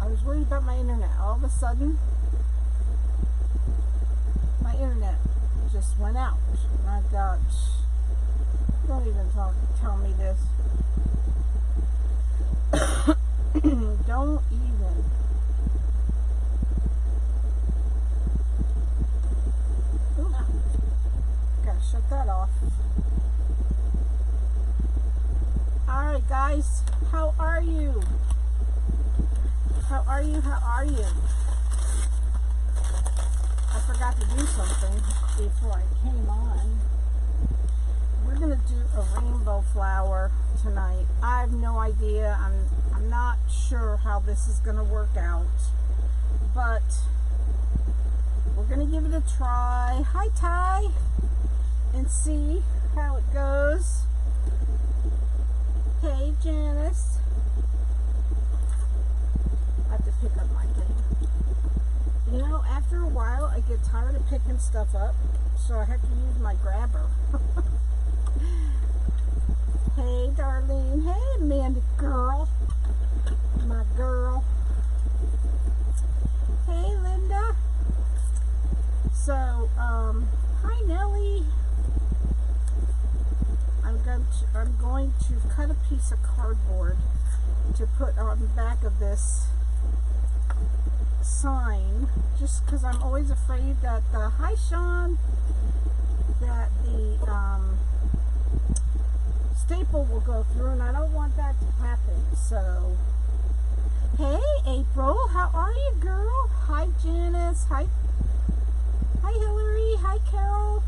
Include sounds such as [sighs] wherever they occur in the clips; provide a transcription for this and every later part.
I was worried about my internet. All of a sudden, my internet just went out. And I thought, don't even talk, tell me this. [coughs] don't even. Gotta shut that off. Alright guys, how are you? How are you? How are you? I forgot to do something before I came on. We're gonna do a rainbow flower tonight. I have no idea. I'm I'm not sure how this is gonna work out, but we're gonna give it a try. Hi Ty, and see how it goes. Hey Janice. To pick up my. You know, after a while, I get tired of picking stuff up, so I have to use my grabber. [laughs] hey, Darlene. Hey, Amanda girl. My girl. Hey, Linda. So, um, hi, Nellie. I'm going to, I'm going to cut a piece of cardboard to put on the back of this sign just because I'm always afraid that the hi Sean that the um, staple will go through and I don't want that to happen so. Hey April how are you girl? Hi Janice. Hi. Hi Hillary. Hi Carol.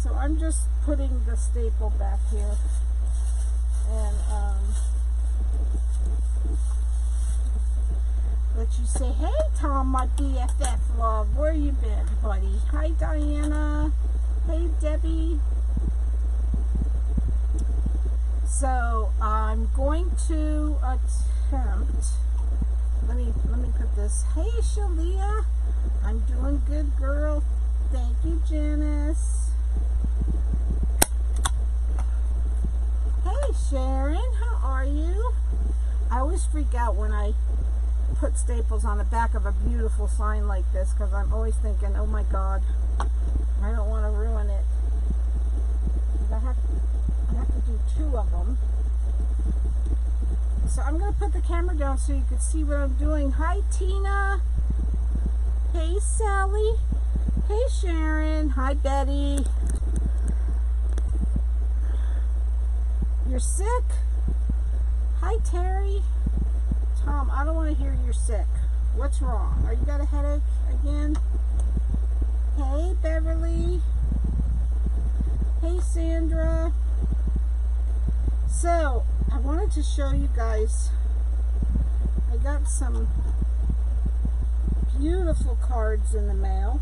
So I'm just putting the staple back here. And um, let you say, hey Tom, my BFF love, where you been, buddy? Hi Diana. Hey Debbie. So I'm going to attempt. Let me let me put this. Hey Shalia, I'm doing good, girl. Thank you, Janice. Hey Sharon, how are you? I always freak out when I put staples on the back of a beautiful sign like this because I'm always thinking, oh my god, I don't want to ruin it. I have, I have to do two of them. So I'm going to put the camera down so you can see what I'm doing. Hi Tina. Hey Sally. Hey Sharon. Hi Betty. You're sick? Hi Terry. Tom, I don't want to hear you're sick. What's wrong? Are you got a headache again? Hey, Beverly. Hey, Sandra. So, I wanted to show you guys, I got some beautiful cards in the mail.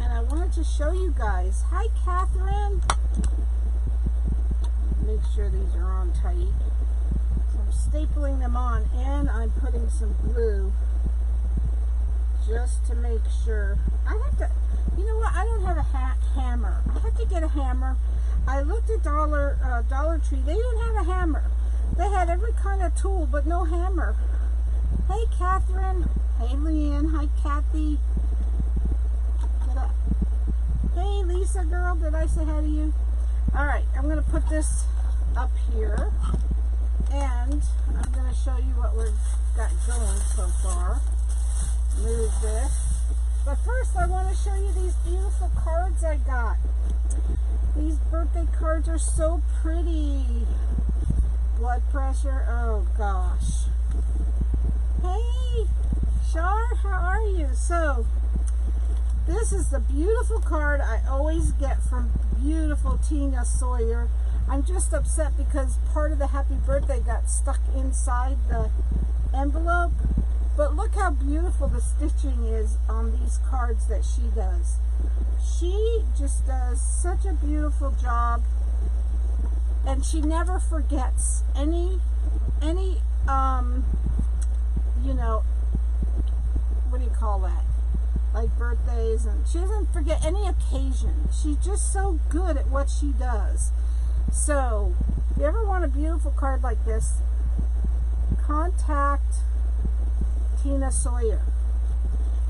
And I wanted to show you guys. Hi, Catherine. Make sure these are on tight stapling them on and I'm putting some glue just to make sure. I have to, you know what, I don't have a ha hammer. I have to get a hammer. I looked at Dollar, uh, Dollar Tree, they didn't have a hammer. They had every kind of tool, but no hammer. Hey, Catherine. Hey, Leanne. Hi, Kathy. Hey, Lisa girl, did I say hi to you? All right, I'm going to put this up here and I'm going to show you what we've got going so far. Move this. But first I want to show you these beautiful cards I got. These birthday cards are so pretty. Blood pressure, oh gosh. Hey, Shar, how are you? So, this is the beautiful card I always get from beautiful Tina Sawyer. I'm just upset because part of the happy birthday got stuck inside the envelope. But look how beautiful the stitching is on these cards that she does. She just does such a beautiful job. And she never forgets any, any, um, you know, what do you call that? Like birthdays. And she doesn't forget any occasion. She's just so good at what she does. So, if you ever want a beautiful card like this, contact Tina Sawyer.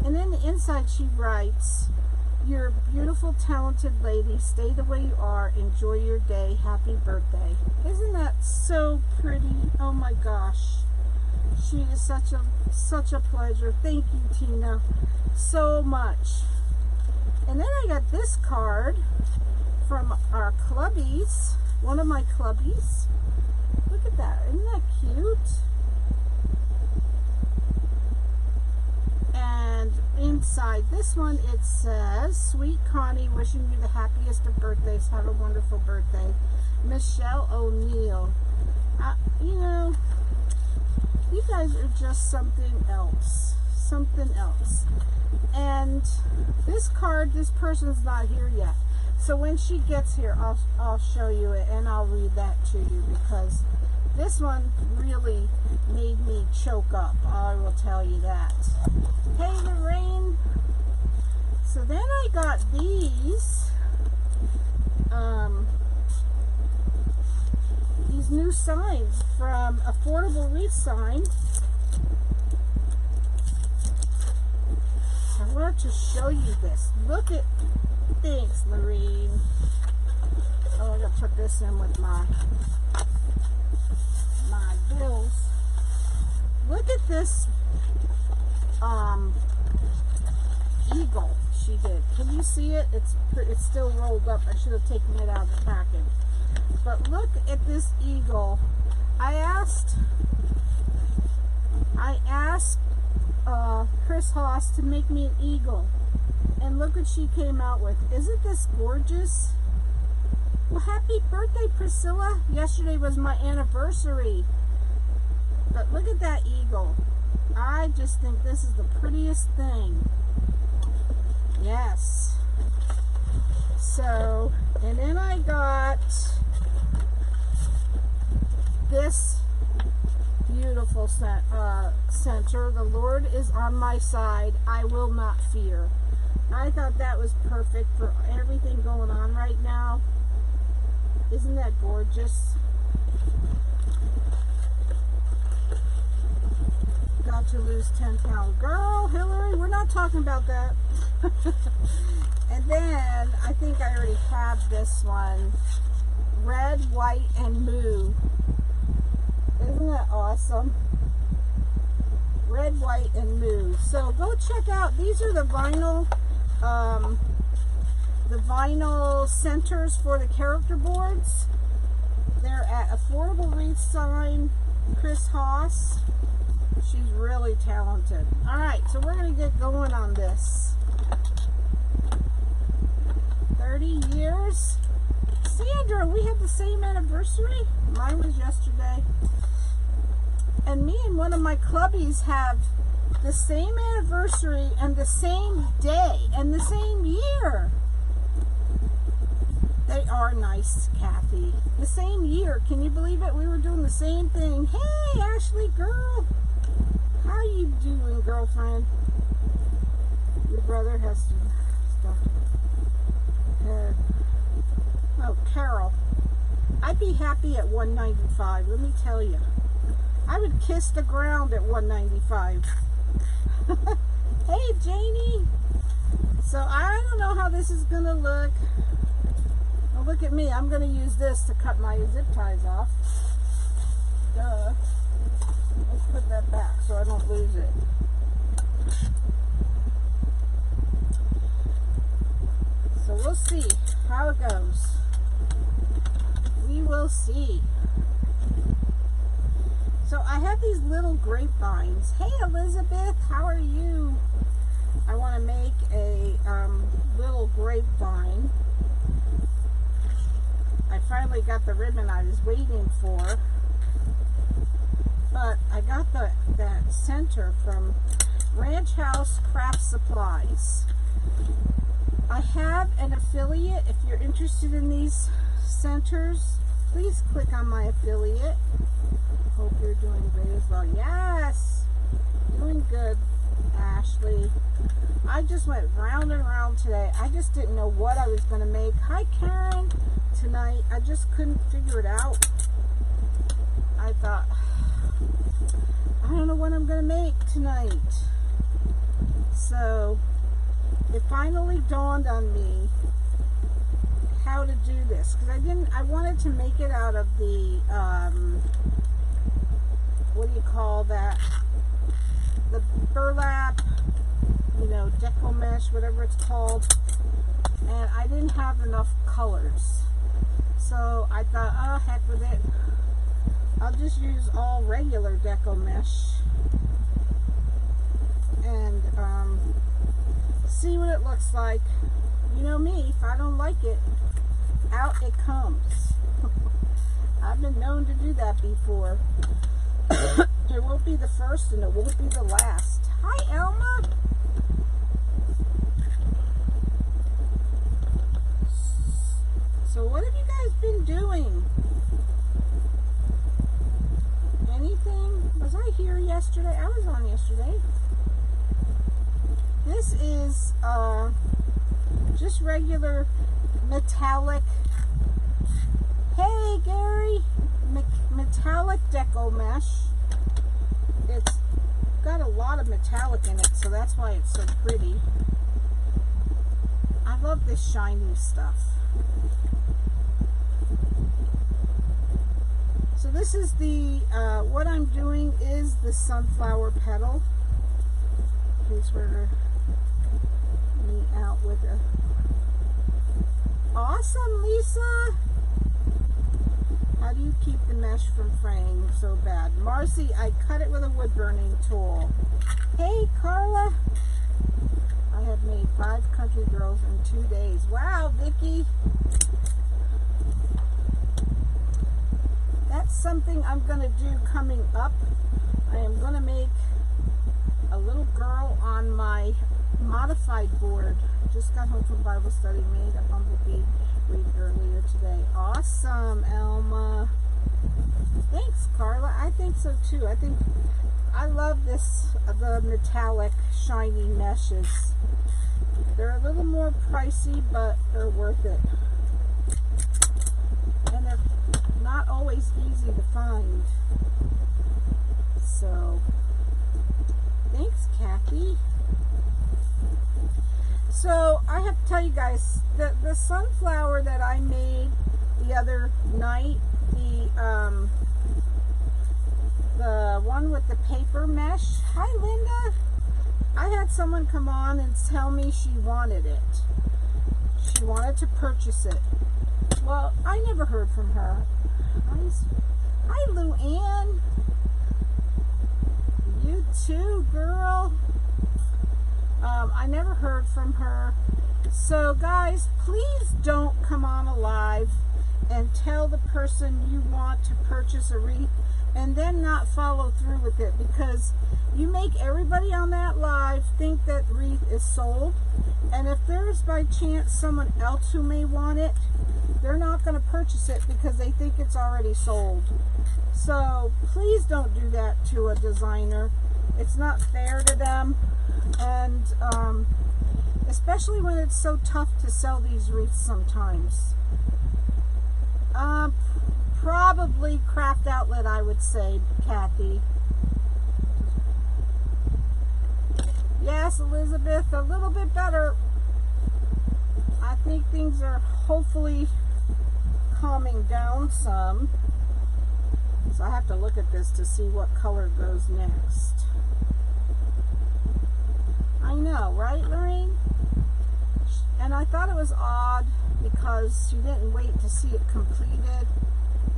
And in the inside she writes, you're a beautiful, talented lady. Stay the way you are. Enjoy your day. Happy birthday. Isn't that so pretty? Oh my gosh. She is such a such a pleasure. Thank you, Tina, so much. And then I got this card from our clubbies, one of my clubbies. Look at that. Isn't that cute? And inside this one it says, Sweet Connie, wishing you the happiest of birthdays. Have a wonderful birthday. Michelle O'Neill. Uh, you know, you guys are just something else. Something else. And this card, this person's not here yet. So when she gets here, I'll, I'll show you it and I'll read that to you because this one really made me choke up. I will tell you that. Hey, Lorraine. So then I got these. Um, these new signs from Affordable Wreath Sign. I want to show you this. Look at, thanks Lorraine. Oh, I gotta put this in with my, my bills. Look at this, um, eagle she did. Can you see it? It's, it's still rolled up. I should have taken it out of the package. But look at this eagle. I asked, I asked uh, Chris Haas to make me an eagle. And look what she came out with. Isn't this gorgeous? Well, happy birthday, Priscilla. Yesterday was my anniversary. But look at that eagle. I just think this is the prettiest thing. Yes. So, and then I got this beautiful uh, center. The Lord is on my side. I will not fear. I thought that was perfect for everything going on right now. Isn't that gorgeous? Got to lose 10 pounds. Girl, Hillary, we're not talking about that. [laughs] and then, I think I already have this one. Red, white, and moo. Isn't that awesome? Red, white, and moo. So go check out, these are the vinyl, um, the vinyl centers for the character boards. They're at Affordable Wreath Sign, Chris Haas. She's really talented. All right, so we're going to get going on this. 30 years. Sandra, we had the same anniversary. Mine was yesterday and me and one of my clubbies have the same anniversary and the same day and the same year. They are nice, Kathy. The same year. Can you believe it? We were doing the same thing. Hey, Ashley, girl. How you doing, girlfriend? Your brother has to stuff. Oh, Carol. I'd be happy at 195, let me tell you. I would kiss the ground at 195. [laughs] hey, Janie. So I don't know how this is going to look. Well, look at me. I'm going to use this to cut my zip ties off. Duh. Let's put that back so I don't lose it. So we'll see how it goes. We will see. So I have these little grapevines. Hey Elizabeth, how are you? I want to make a um, little grapevine. I finally got the ribbon I was waiting for. But I got the that center from Ranch House Craft Supplies. I have an affiliate. If you're interested in these centers, please click on my affiliate. Hope you're doing great as well. Yes! Doing good, Ashley. I just went round and round today. I just didn't know what I was going to make. Hi, Karen. Tonight, I just couldn't figure it out. I thought, [sighs] I don't know what I'm going to make tonight. So it finally dawned on me how to do this because I didn't I wanted to make it out of the um, what do you call that? The burlap you know deco mesh whatever it's called. And I didn't have enough colors. So I thought oh heck with it. I'll just use all regular deco mesh. And um, see what it looks like. You know me if I don't like it out it comes. [laughs] I've been known to do that before. It won't be the first and it won't be the last. Hi, Elma. So what have you guys been doing? Anything? Was I here yesterday? I was on yesterday. This is uh, just regular metallic. Hey, Gary. Me metallic deco mesh. It's got a lot of metallic in it, so that's why it's so pretty. I love this shiny stuff. So this is the, uh, what I'm doing is the sunflower petal. Case we're me out with a Awesome, Lisa. You keep the mesh from fraying so bad? Marcy, I cut it with a wood burning tool. Hey, Carla. I have made five country girls in two days. Wow, Vicki. That's something I'm going to do coming up. I am going to make a little girl on my modified board. Just got home from Bible study, made a bumblebee read earlier today. Awesome, Elma. Thanks, Carla. I think so too. I think I love this, the metallic shiny meshes. They're a little more pricey, but they're worth it. And they're not always easy to find. So, thanks, Kathy. So I have to tell you guys, the, the sunflower that I made the other night, the um, the one with the paper mesh. Hi Linda. I had someone come on and tell me she wanted it. She wanted to purchase it. Well, I never heard from her. Hi, Lou Luann. You too, girl. Um, I never heard from her. So guys, please don't come on a live and tell the person you want to purchase a wreath and then not follow through with it because you make everybody on that live think that wreath is sold. And if there's by chance someone else who may want it they're not going to purchase it because they think it's already sold. So please don't do that to a designer it's not fair to them and um, especially when it's so tough to sell these wreaths sometimes. Uh, probably craft outlet, I would say, Kathy. Yes, Elizabeth, a little bit better. I think things are hopefully calming down some. So I have to look at this to see what color goes next. I know, right, Lorraine? And I thought it was odd because she didn't wait to see it completed.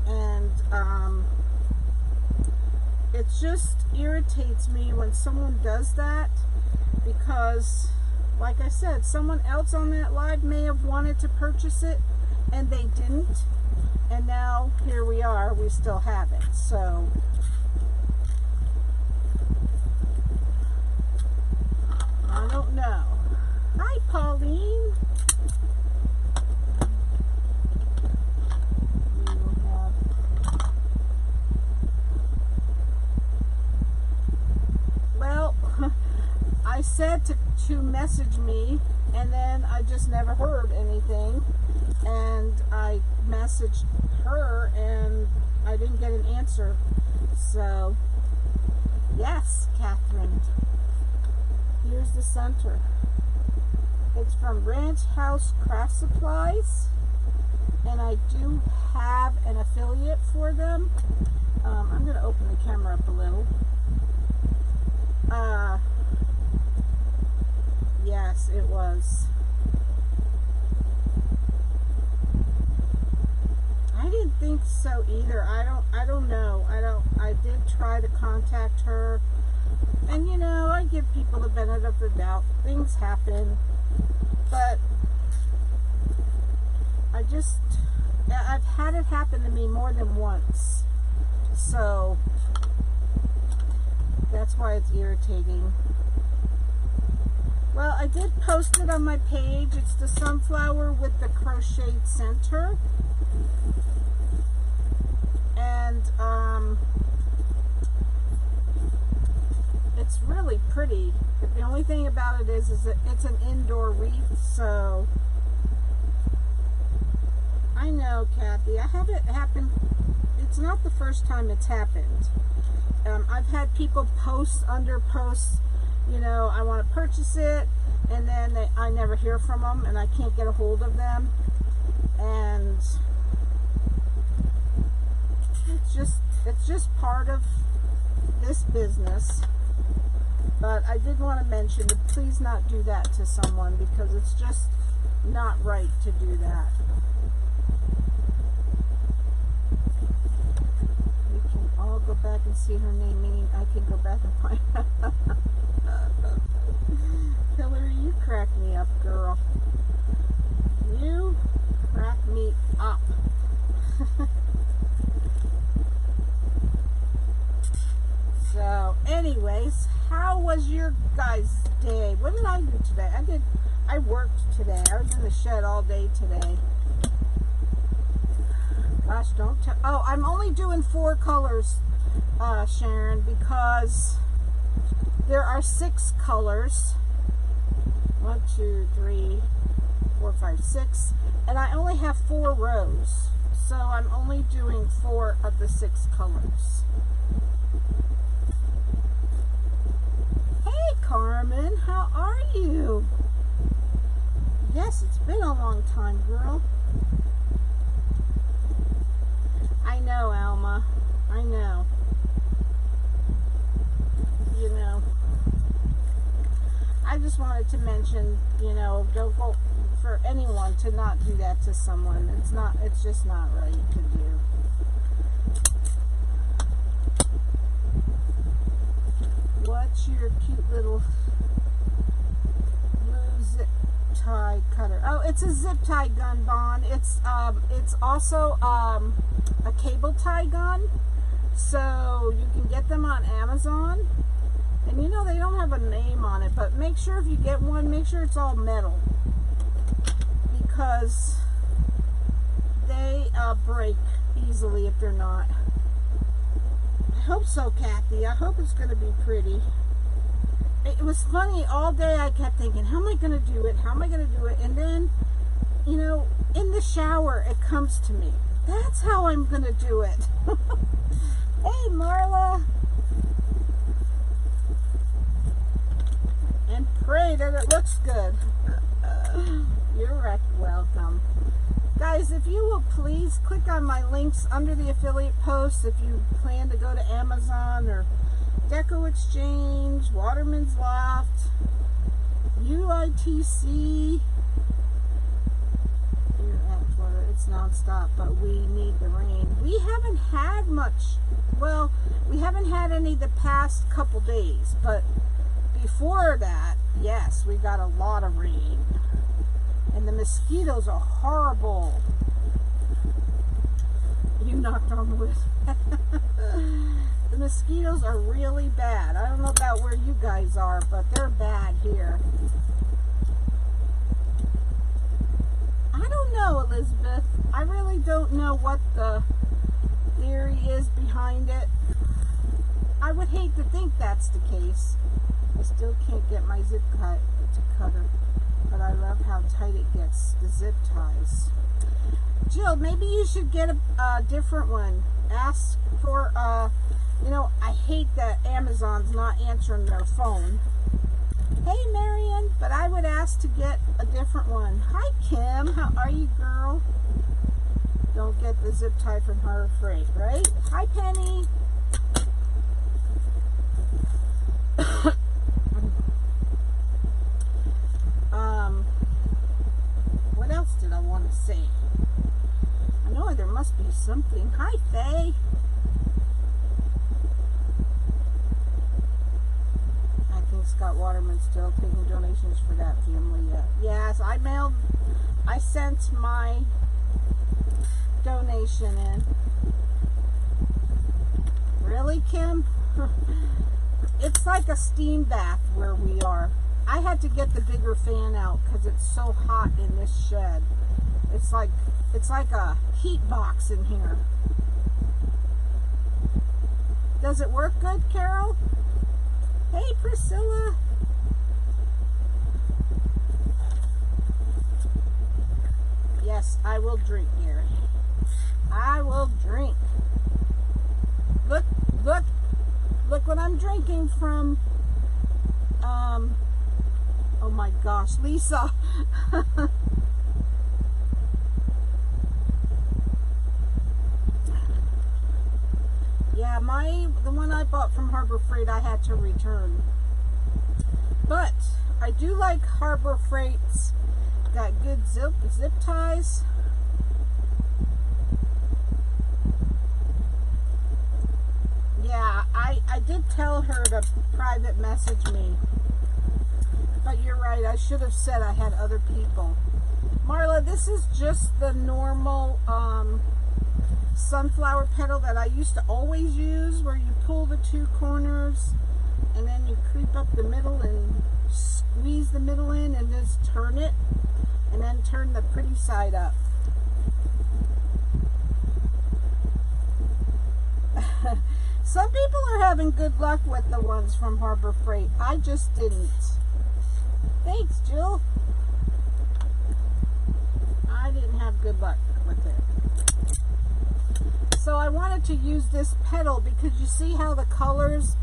And um, it just irritates me when someone does that because, like I said, someone else on that live may have wanted to purchase it and they didn't. And now here we are, we still have it. So I don't know. Hi, Pauline. Well, [laughs] I said to, to message me, and then I just never heard anything. And I messaged her and I didn't get an answer. So, yes, Catherine. Here's the center. It's from Ranch House Craft Supplies. And I do have an affiliate for them. Um, I'm going to open the camera up a little. Uh, yes, it was. I didn't think so either. I don't I don't know. I don't I did try to contact her. And you know, I give people the benefit of the doubt. Things happen. But I just I've had it happen to me more than once. So that's why it's irritating. Well, I did post it on my page. It's the sunflower with the crocheted center. And um, it's really pretty. The only thing about it is, is that it's an indoor wreath, so I know, Kathy. I have it happen. It's not the first time it's happened. Um, I've had people post under posts, you know, I want to purchase it, and then they, I never hear from them, and I can't get a hold of them. And it's just, it's just part of this business. But I did want to mention to please not do that to someone because it's just not right to do that. We can all go back and see her name, meaning I can go back and find [laughs] Hillary, you crack me up, girl. You crack me up. [laughs] so, anyways, how was your guys' day? What did I do today? I did, I worked today. I was in the shed all day today. Gosh, don't tell. Oh, I'm only doing four colors, uh, Sharon, because there are six colors. One, two, three, four, five, six. And I only have four rows. So I'm only doing four of the six colors. Hey, Carmen, how are you? Yes, it's been a long time, girl. I know, Alma. I know. You know. I just wanted to mention, you know, don't go for anyone to not do that to someone. It's not, it's just not right to do. What's your cute little blue zip tie cutter? Oh, it's a zip tie gun, Bon. It's um, it's also um, a cable tie gun. So you can get them on Amazon. And you know they don't have a name on it, but make sure if you get one, make sure it's all metal. Because they uh, break easily if they're not. I hope so, Kathy. I hope it's going to be pretty. It was funny all day. I kept thinking, how am I going to do it? How am I going to do it? And then, you know, in the shower, it comes to me. That's how I'm going to do it. [laughs] hey, Marla. And pray that it looks good. [laughs] You're. Welcome. Guys, if you will please click on my links under the affiliate posts if you plan to go to Amazon or Deco Exchange, Waterman's Loft, UITC. It's nonstop, but we need the rain. We haven't had much. Well, we haven't had any the past couple days, but before that, yes, we got a lot of rain. And the mosquitoes are horrible. You knocked on the wood. [laughs] the mosquitoes are really bad. I don't know about where you guys are, but they're bad here. I don't know, Elizabeth. I really don't know what the theory is behind it. I would hate to think that's the case. I still can't get my zip cut to cutter. But I love how tight it gets, the zip ties. Jill, maybe you should get a, a different one. Ask for, uh, you know, I hate that Amazon's not answering their phone. Hey, Marion, but I would ask to get a different one. Hi, Kim. How are you, girl? Don't get the zip tie from Harbor Freight, right? Hi, Penny. [coughs] um, what else did I want to say? I know there must be something. Hi, Faye. I think Scott Waterman's still taking donations for that family yet. Yes, I mailed, I sent my donation in. Really, Kim? [laughs] it's like a steam bath where we are. I had to get the bigger fan out because it's so hot in this shed. It's like it's like a heat box in here. Does it work good, Carol? Hey, Priscilla. Yes, I will drink, Gary. I will drink. Look, look, look what I'm drinking from. Um, oh my gosh, Lisa. [laughs] yeah, my, the one I bought from Harbor Freight, I had to return. But I do like Harbor Freight's, got good zip, zip ties. Yeah, I, I did tell her to private message me. But you're right, I should have said I had other people. Marla, this is just the normal um, sunflower petal that I used to always use where you pull the two corners and then you creep up the middle and squeeze the middle in and just turn it and then turn the pretty side up. [laughs] Some people are having good luck with the ones from Harbor Freight. I just didn't. Thanks, Jill. I didn't have good luck. So I wanted to use this petal because you see how the colors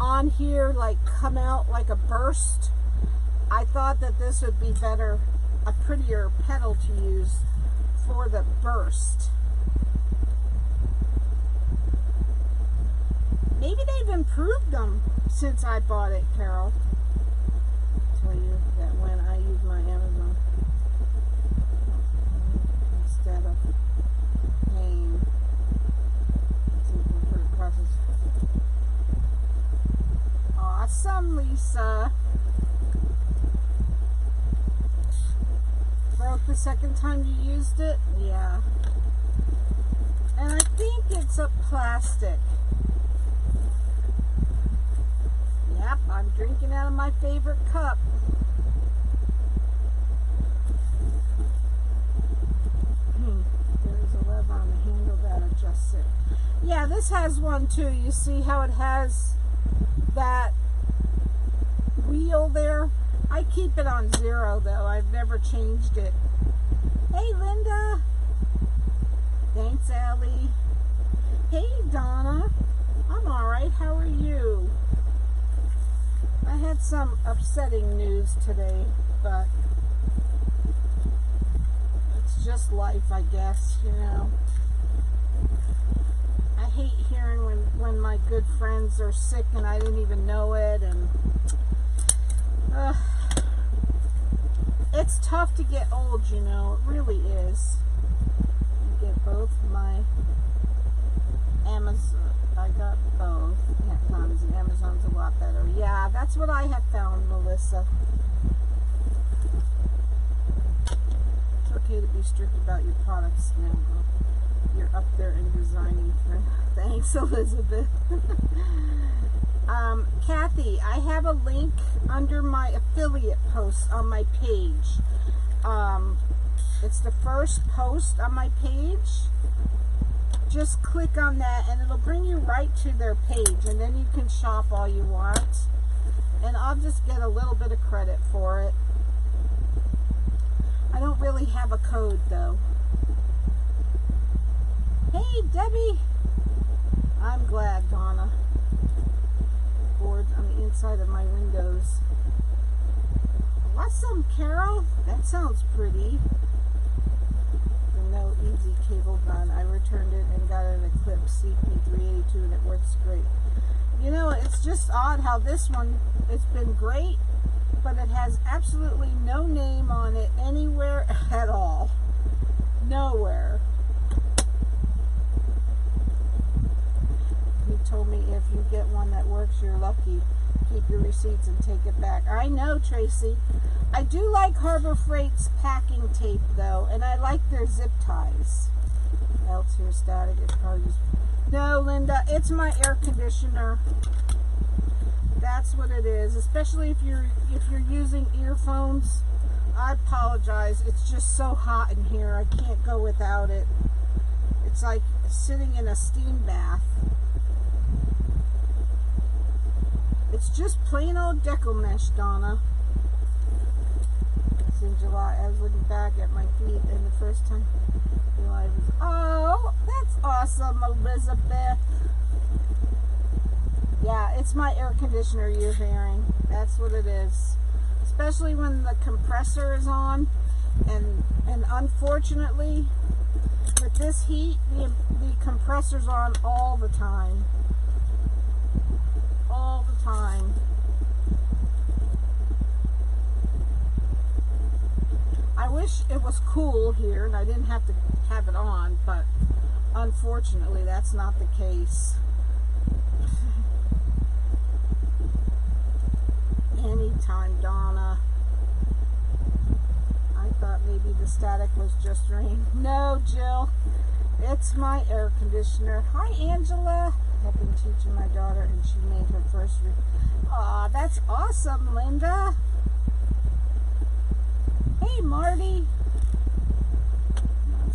on here like come out like a burst. I thought that this would be better, a prettier petal to use for the burst. Maybe they've improved them since I bought it, Carol. I'll tell you that when I use my Amazon instead of paying process. Awesome, Lisa. Broke the second time you used it? Yeah. And I think it's a plastic. Yep, I'm drinking out of my favorite cup. Hmm, there's a lever on the handle that adjusts it. Yeah, this has one too. You see how it has that wheel there? I keep it on zero though. I've never changed it. Hey, Linda. Thanks, Allie. Hey, Donna. I'm all right. How are you? I had some upsetting news today, but it's just life, I guess, you know. I hate hearing when, when my good friends are sick and I didn't even know it, and uh, it's tough to get old, you know. It really is. I get both my Amazon I got both. Amazon. Amazon's a lot better. Yeah, that's what I have found, Melissa. It's okay to be strict about your products now. You're up there in designing. [laughs] Thanks, Elizabeth. [laughs] um, Kathy, I have a link under my affiliate post on my page. Um, it's the first post on my page just click on that and it'll bring you right to their page and then you can shop all you want and I'll just get a little bit of credit for it I don't really have a code though. Hey, Debbie. I'm glad, Donna. Boards on the inside of my windows. Carol. That sounds pretty. The no easy cable gun. I returned it and got an Eclipse CP382 and it works great. You know, it's just odd how this one, it's been great, but it has absolutely no name on it anywhere [laughs] at all. Nowhere. He told me if you get one that works, you're lucky. Keep your receipts and take it back. I know, Tracy. I do like Harbor Freight's packing tape, though, and I like their zip ties. Else here static. It's probably just... No, Linda, it's my air conditioner. That's what it is. Especially if you're if you're using earphones. I apologize. It's just so hot in here. I can't go without it. It's like sitting in a steam bath. It's just plain old deco mesh, Donna. It's in July. I was looking back at my feet and the first time was, oh, that's awesome, Elizabeth. Yeah, it's my air conditioner you're hearing. That's what it is. Especially when the compressor is on. And and unfortunately, with this heat, the, the compressor's on all the time all the time. I wish it was cool here and I didn't have to have it on, but unfortunately that's not the case. [laughs] Anytime, Donna. I thought maybe the static was just rain. No, Jill. It's my air conditioner. Hi, Angela. I've been teaching my daughter, and she made her first. Aw, that's awesome, Linda. Hey, Marty.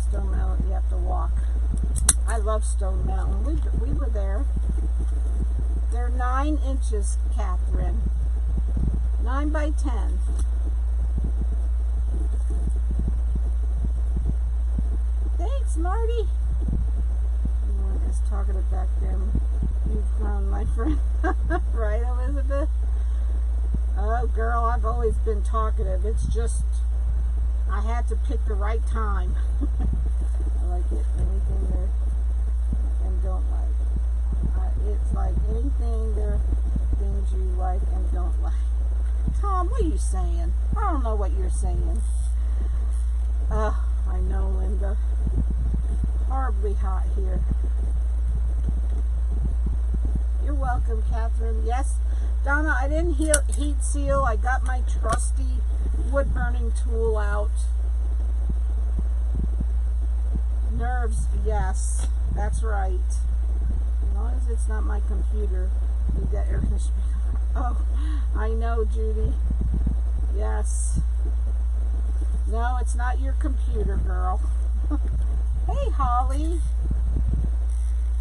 Stone Mountain, you have to walk. I love Stone Mountain. We, we were there. They're nine inches, Catherine. Nine by ten. Thanks, Marty talking it back then. You've grown, my friend. [laughs] right, Elizabeth? Oh, girl, I've always been talkative. It's just, I had to pick the right time. [laughs] I like it. Anything there and don't like. Uh, it's like anything there, things you like and don't like. Tom, what are you saying? I don't know what you're saying. Uh, I know, Linda. Horribly hot here. You're welcome, Catherine. Yes, Donna, I didn't heat, seal. I got my trusty wood burning tool out. Nerves, yes, that's right. As long as it's not my computer. Need that air. Oh, I know, Judy. Yes. No, it's not your computer, girl. [laughs] hey, Holly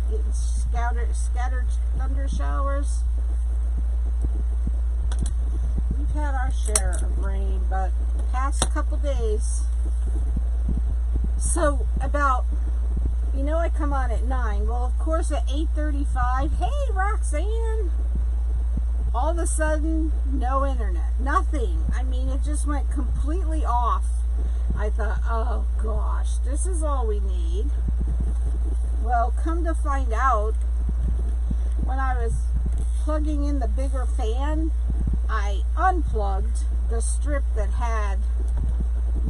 getting scattered, scattered thunder showers. We've had our share of rain, but past couple days. So about, you know, I come on at nine. Well, of course, at eight thirty-five. Hey, Roxanne. All of a sudden, no internet, nothing. I mean, it just went completely off. I thought, oh gosh, this is all we need. Well, come to find out, when I was plugging in the bigger fan, I unplugged the strip that had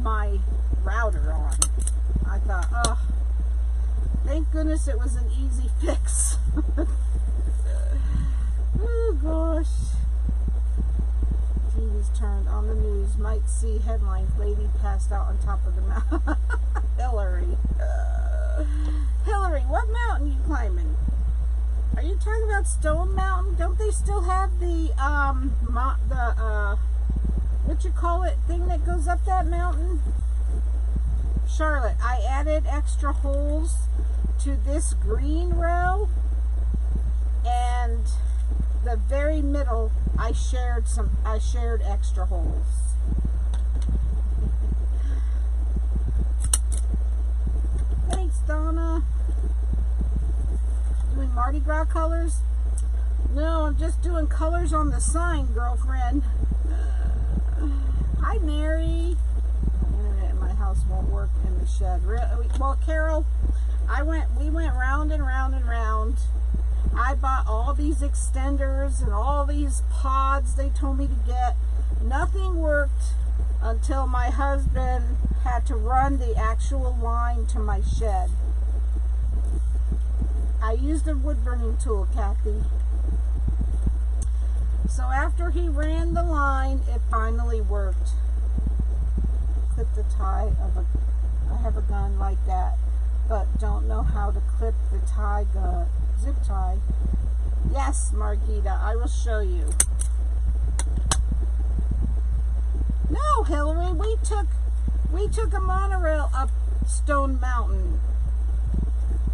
my router on. I thought, oh, thank goodness it was an easy [laughs] fix. [laughs] oh gosh. TV's turned on the news. Might see headlines, lady passed out on top of the [laughs] mountain. Hillary. Uh, Hillary, what mountain you climbing? Are you talking about Stone Mountain? Don't they still have the um the uh what you call it thing that goes up that mountain? Charlotte, I added extra holes to this green row and the very middle I shared some I shared extra holes. Donna? Doing Mardi Gras colors? No, I'm just doing colors on the sign, girlfriend. Hi, Mary. My internet in my house won't work in the shed. Well, Carol, I went. We went round and round and round. I bought all these extenders and all these pods they told me to get. Nothing worked until my husband had to run the actual line to my shed. I used a wood burning tool, Kathy. So after he ran the line, it finally worked. Clip the tie of a, I have a gun like that, but don't know how to clip the tie gun, zip tie. Yes, Margita, I will show you. No, Hillary, we took, we took a monorail up Stone Mountain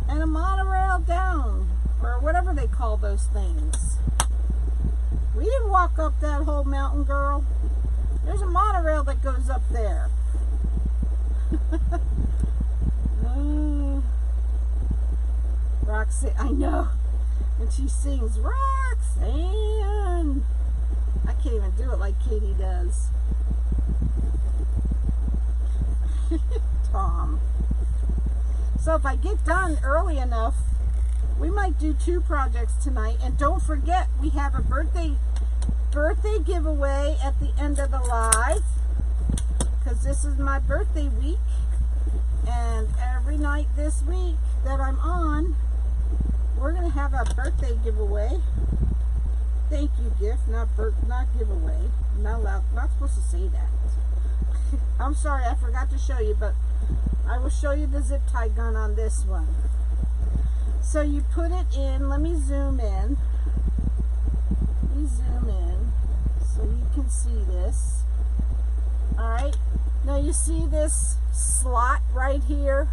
and a monorail down, or whatever they call those things. We didn't walk up that whole mountain, girl. There's a monorail that goes up there. [laughs] uh, Roxanne, I know. And she sings, Roxanne. I can't even do it like Katie does. Tom. So if I get done early enough, we might do two projects tonight. And don't forget, we have a birthday birthday giveaway at the end of the live because this is my birthday week. And every night this week that I'm on, we're going to have a birthday giveaway. Thank you gift, not birth, not giveaway. I'm not allowed, not supposed to say that. [laughs] I'm sorry, I forgot to show you, but I will show you the zip tie gun on this one. So you put it in, let me zoom in. Let me zoom in so you can see this. Alright, now you see this slot right here?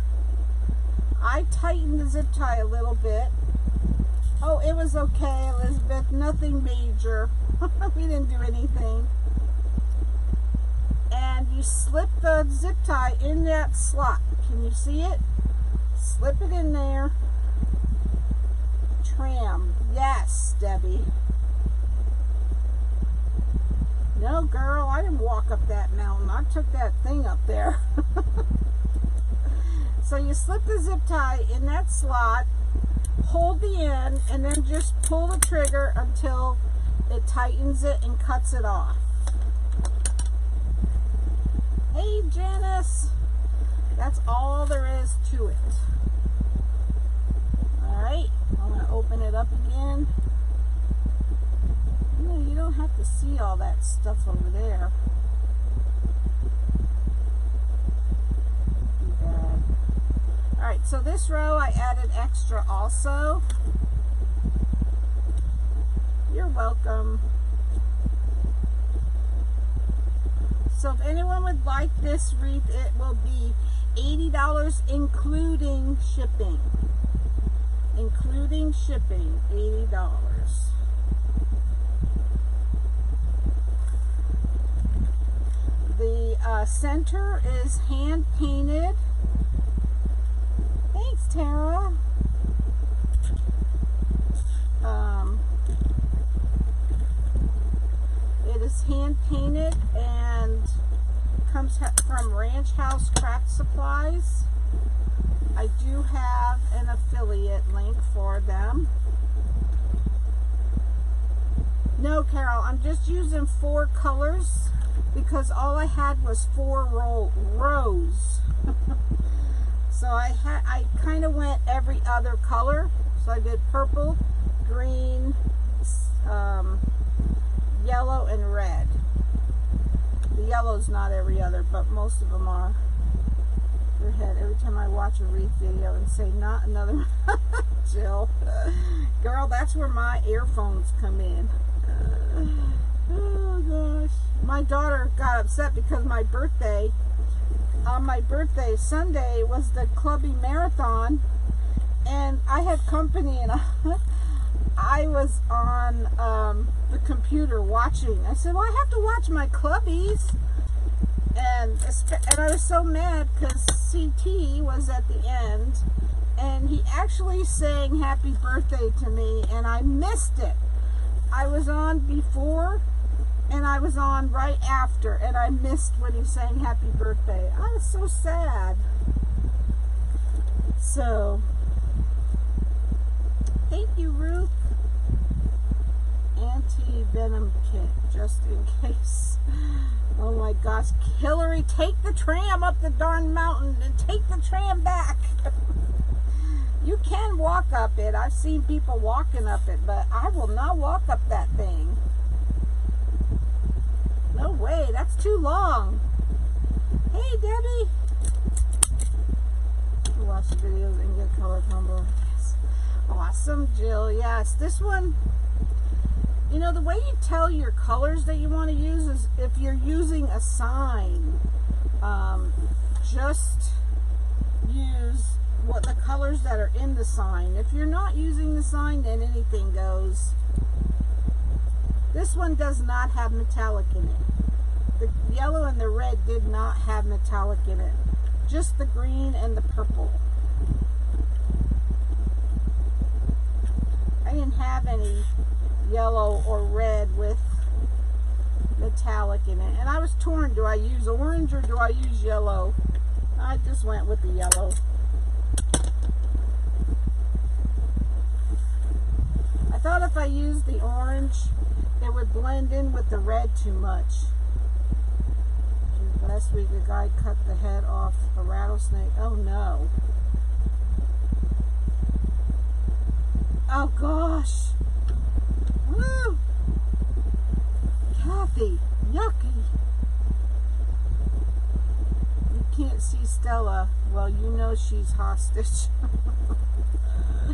I tightened the zip tie a little bit. Oh, it was okay, Elizabeth. Nothing major. [laughs] we didn't do anything. And you slip the zip tie in that slot. Can you see it? Slip it in there tram. Yes, Debbie. No, girl, I didn't walk up that mountain. I took that thing up there. [laughs] so you slip the zip tie in that slot, hold the end, and then just pull the trigger until it tightens it and cuts it off. Hey, Janice. That's all there is to it. Alright, I'm going to open it up again. No, you don't have to see all that stuff over there. Alright, so this row I added extra also. You're welcome. So if anyone would like this wreath, it will be $80 including shipping including shipping, $80. The uh, center is hand painted. Thanks, Tara. Um, it is hand painted and comes from Ranch House Craft Supplies. I do have an affiliate link for them. No, Carol, I'm just using four colors because all I had was four row rows. [laughs] so I had I kind of went every other color. So I did purple, green, um, yellow, and red. The yellow's not every other, but most of them are your head every time I watch a wreath video and say, not another [laughs] Jill. Girl, that's where my earphones come in. oh, gosh. My daughter got upset because my birthday, on my birthday, Sunday, was the clubby marathon. And I had company and [laughs] I, I was on um, the computer watching. I said, well, I have to watch my clubbies And, and I was so mad because CT was at the end and he actually sang happy birthday to me and I missed it. I was on before and I was on right after and I missed when he sang happy birthday. I was so sad. So, thank you, Ruth. Anti-venom kit, just in case. Oh my gosh. Hillary, take the tram up the darn mountain and take the tram back. [laughs] you can walk up it. I've seen people walking up it, but I will not walk up that thing. No way, that's too long. Hey, Debbie. Watch the videos and get color combo. Yes. Awesome, Jill. Yes, this one, you know, the way you tell your colors that you want to use is if you're using a sign, um, just use what the colors that are in the sign. If you're not using the sign, then anything goes. This one does not have metallic in it. The yellow and the red did not have metallic in it. Just the green and the purple. I didn't have any yellow or red with metallic in it. And I was torn. Do I use orange or do I use yellow? I just went with the yellow. I thought if I used the orange, it would blend in with the red too much. Last week a guy cut the head off a rattlesnake. Oh no. Oh gosh. Woo! Kathy, yucky. You can't see Stella. Well, you know she's hostage. [laughs]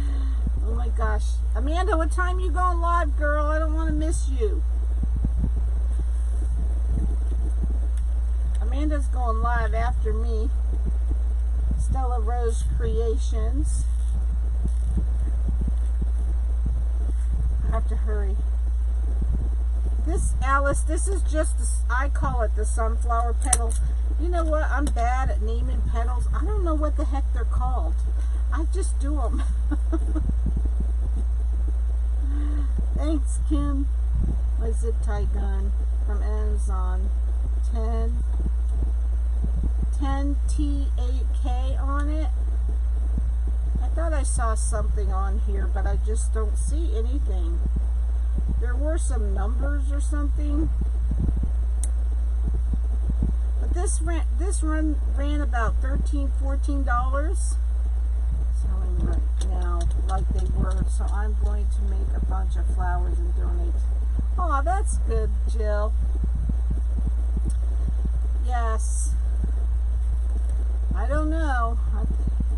oh my gosh. Amanda, what time you going live, girl? I don't want to miss you. Amanda's going live after me. Stella Rose Creations. Have to hurry. This, Alice, this is just, the, I call it the sunflower petals. You know what? I'm bad at naming petals. I don't know what the heck they're called. I just do them. [laughs] Thanks, Kim. My zip tie gun from Amazon. 10 10T8K on it. I thought I saw something on here, but I just don't see anything. There were some numbers or something. But this ran, this run ran about $13, $14 selling right now like they were. So I'm going to make a bunch of flowers and donate. Oh, that's good, Jill. Yes. I don't know.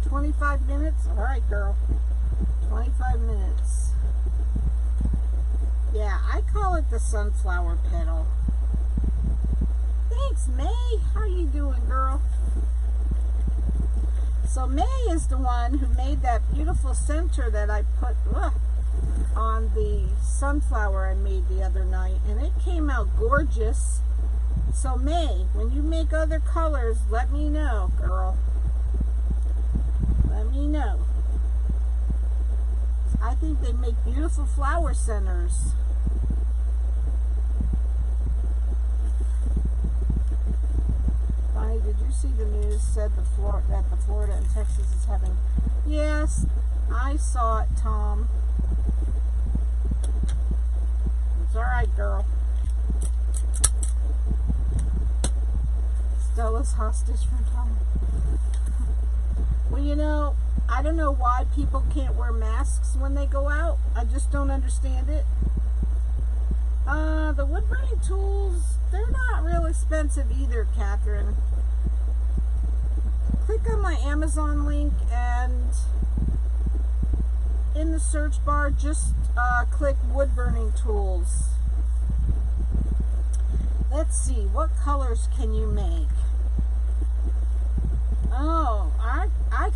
25 minutes? All right, girl. 25 minutes. Yeah, I call it the sunflower petal. Thanks, May. How you doing, girl? So May is the one who made that beautiful center that I put ugh, on the sunflower I made the other night. And it came out gorgeous. So May, when you make other colors, let me know, girl. Me know. I think they make beautiful flower centers. Bonnie, did you see the news said the Flor that the Florida and Texas is having... Yes, I saw it, Tom. It's alright, girl. Stella's hostage from Tom. Well, you know, I don't know why people can't wear masks when they go out. I just don't understand it. Uh, the wood burning tools, they're not real expensive either, Catherine. Click on my Amazon link and in the search bar, just uh, click wood burning tools. Let's see, what colors can you make? Oh, I, I,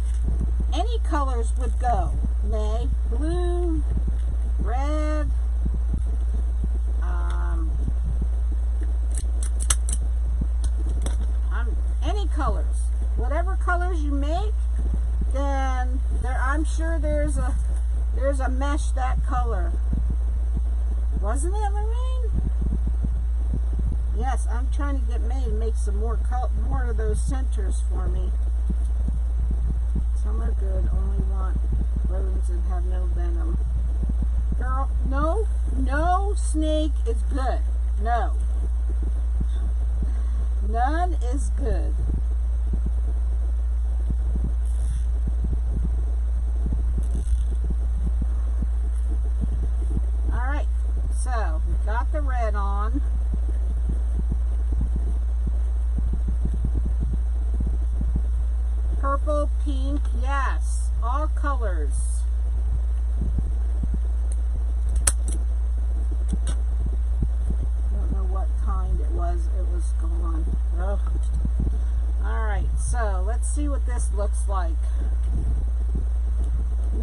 any colors would go. May, blue, red, um, I'm, any colors. Whatever colors you make, then there, I'm sure there's a, there's a mesh that color. Wasn't it, Lorraine? Yes, I'm trying to get May to make some more, color, more of those centers for me. Some are good, only want rodents and have no venom. Girl, no, no snake is good. No. None is good. Alright, so we got the red on. Purple, pink, yes, all colors. Don't know what kind it was, it was gone. Ugh. All right, so let's see what this looks like.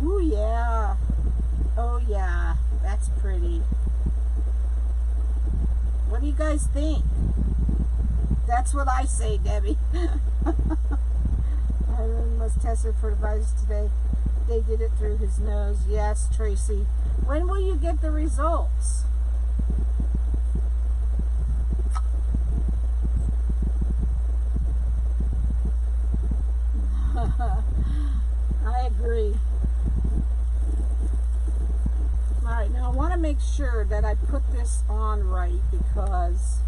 Ooh, yeah. Oh, yeah. That's pretty. What do you guys think? That's what I say, Debbie. [laughs] I must test it for the virus today. They did it through his nose. Yes, Tracy. When will you get the results? [laughs] I agree. All right, now I want to make sure that I put this on right because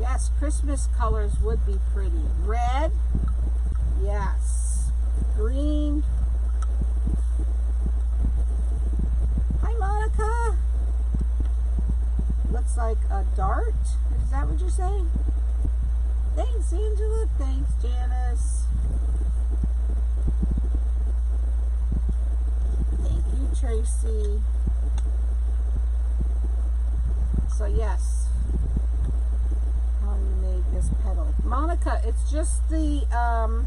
yes, Christmas colors would be pretty. Red, yes. Green. Hi, Monica. Looks like a dart. Is that what you're saying? Thanks, Angela. Thanks, Janice. Thank you, Tracy. So yes, this petal. Monica, it's just the, um,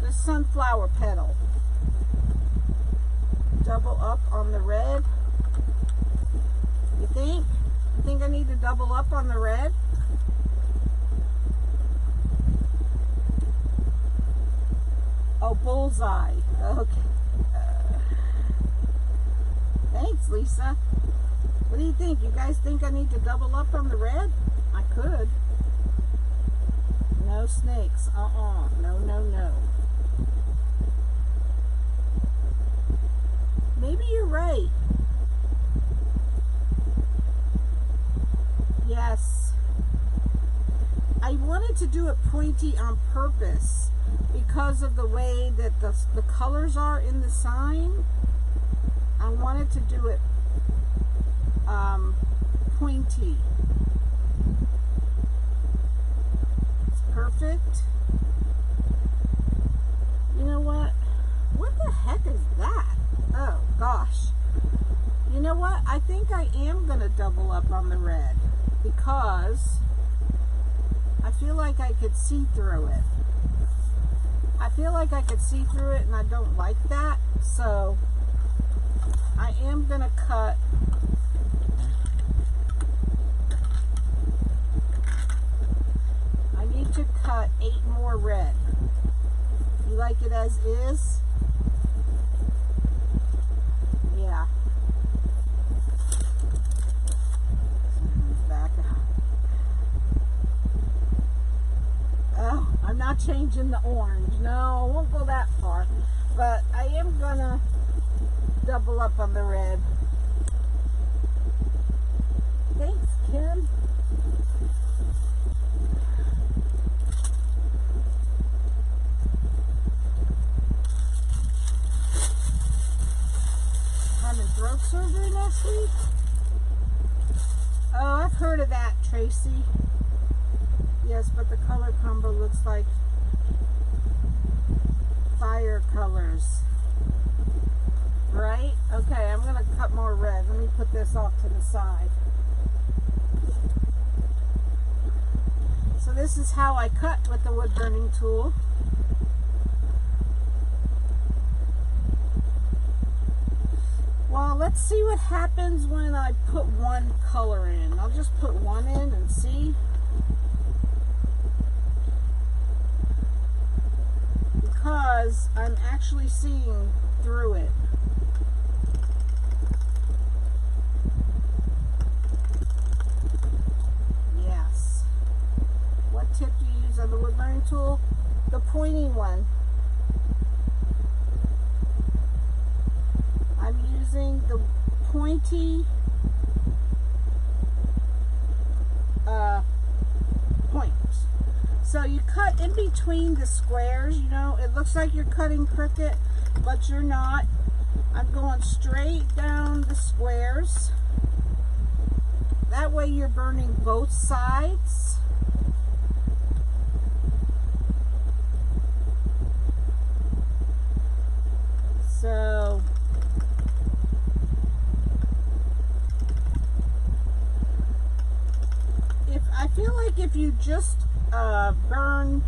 the sunflower petal. Double up on the red. You think? You think I need to double up on the red? Oh, bullseye. Okay. Thanks, Lisa. What do you think? You guys think I need to double up on the red? Could. No snakes. Uh-uh. No, no, no. Maybe you're right. Yes. I wanted to do it pointy on purpose because of the way that the, the colors are in the sign. I wanted to do it um, pointy. It's perfect. You know what? What the heck is that? Oh, gosh. You know what? I think I am going to double up on the red because I feel like I could see through it. I feel like I could see through it and I don't like that. So I am going to cut to cut eight more red. You like it as is? Yeah. Back Oh, I'm not changing the orange. No, I won't go that far. But I am gonna double up on the red. Thanks, Kim. Surgery last week? Oh, I've heard of that, Tracy. Yes, but the color combo looks like fire colors. Right? Okay, I'm going to cut more red. Let me put this off to the side. So this is how I cut with the wood burning tool. well, let's see what happens when I put one color in. I'll just put one in and see. Because I'm actually seeing through it. Yes. What tip do you use on the wood burning tool? The pointy one. Using the pointy uh, point. So you cut in between the squares, you know, it looks like you're cutting crooked, but you're not. I'm going straight down the squares. That way you're burning both sides. So if I feel like if you just uh, burn,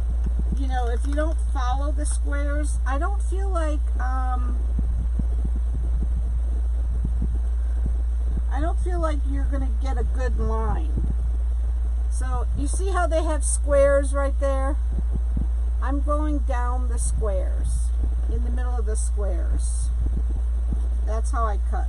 you know, if you don't follow the squares, I don't feel like um, I don't feel like you're going to get a good line. So you see how they have squares right there? I'm going down the squares, in the middle of the squares. That's how I cut.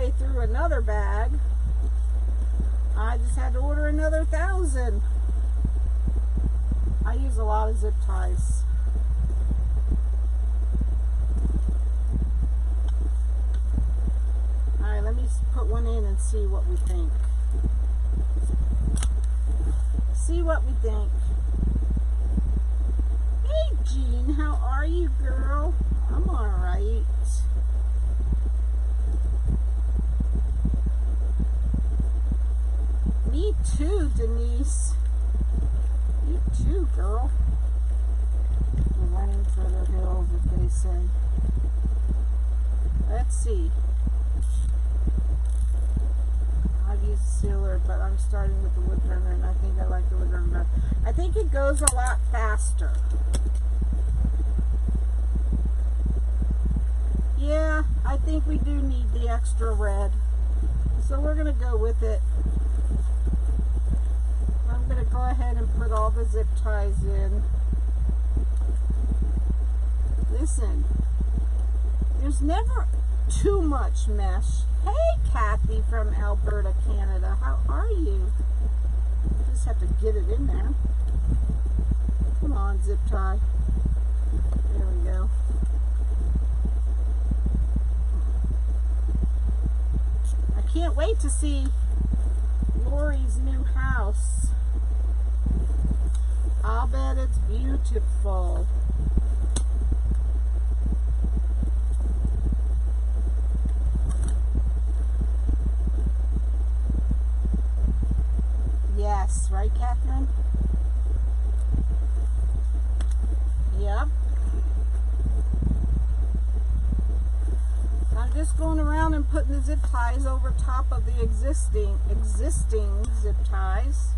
Halfway through another bag, I just had to order another thousand. I use a lot of zip ties. Alright, let me put one in and see what we think. See what we think. Hey Jean, how are you, girl? I'm alright. Me too, Denise. You too, girl. We're running for the hills, as they say. Let's see. I've used sealer, but I'm starting with the wood burner, and I think I like the wood burner better. I think it goes a lot faster. Yeah, I think we do need the extra red. So we're going to go with it. Go ahead and put all the zip ties in. Listen, there's never too much mesh. Hey, Kathy from Alberta, Canada. How are you? Just have to get it in there. Come on, zip tie. There we go. I can't wait to see Lori's new house. I'll bet it's beautiful. Yes, right, Catherine? Yep. I'm just going around and putting the zip ties over top of the existing existing zip ties.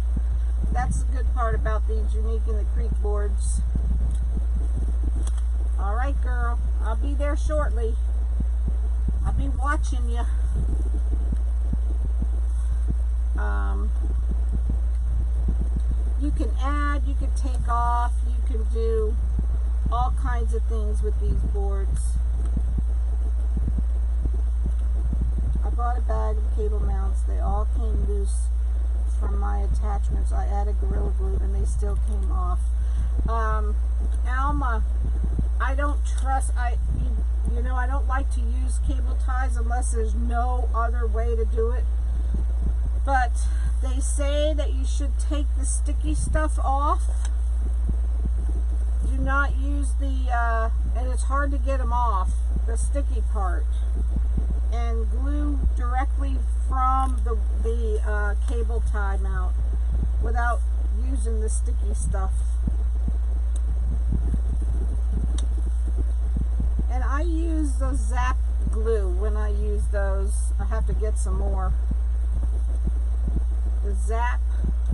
That's the good part about these Unique in the Creek boards. All right, girl. I'll be there shortly. I'll be watching you. Um, you can add, you can take off, you can do all kinds of things with these boards. I bought a bag of cable mounts. They all came loose from my attachments. I added Gorilla Glue and they still came off. Um, Alma, I don't trust, I, you, know, I don't like to use cable ties unless there's no other way to do it. But they say that you should take the sticky stuff off. Do not use the, uh, and it's hard to get them off, the sticky part. And glue directly from the, the uh, cable tie mount without using the sticky stuff. And I use the Zap glue when I use those. I have to get some more the Zap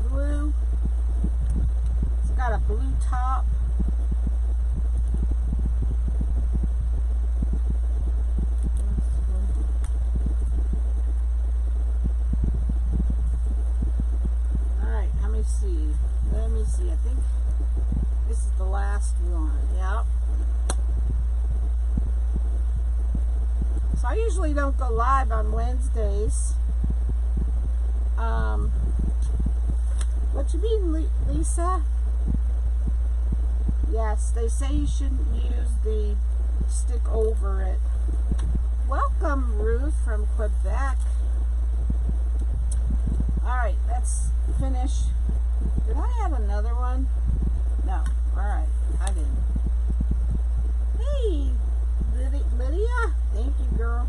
glue. It's got a blue top. Alright, let me see. Let me see. I think this is the last one. Yep. So I usually don't go live on Wednesdays. Um, what you mean, Lisa? Yes, they say you shouldn't use the stick over it. Welcome, Ruth from Quebec. Alright, let's finish. Did I have another one? No. Alright, I didn't. Hey, Lydia. Thank you, girl.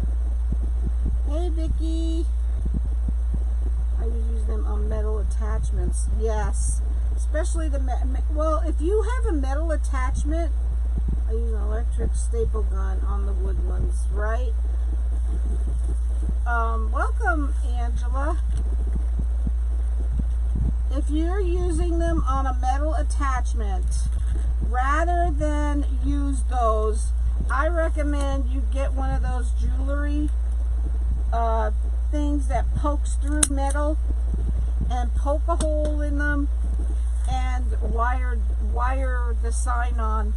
Hey, Vicki. I use them on metal attachments. Yes, especially the well. If you have a metal attachment, I use an electric staple gun on the wood ones, right? Um, welcome, Angela. If you're using them on a metal attachment, rather than use those, I recommend you get one of those jewelry uh, things that pokes through metal and poke a hole in them and wire wire the sign on.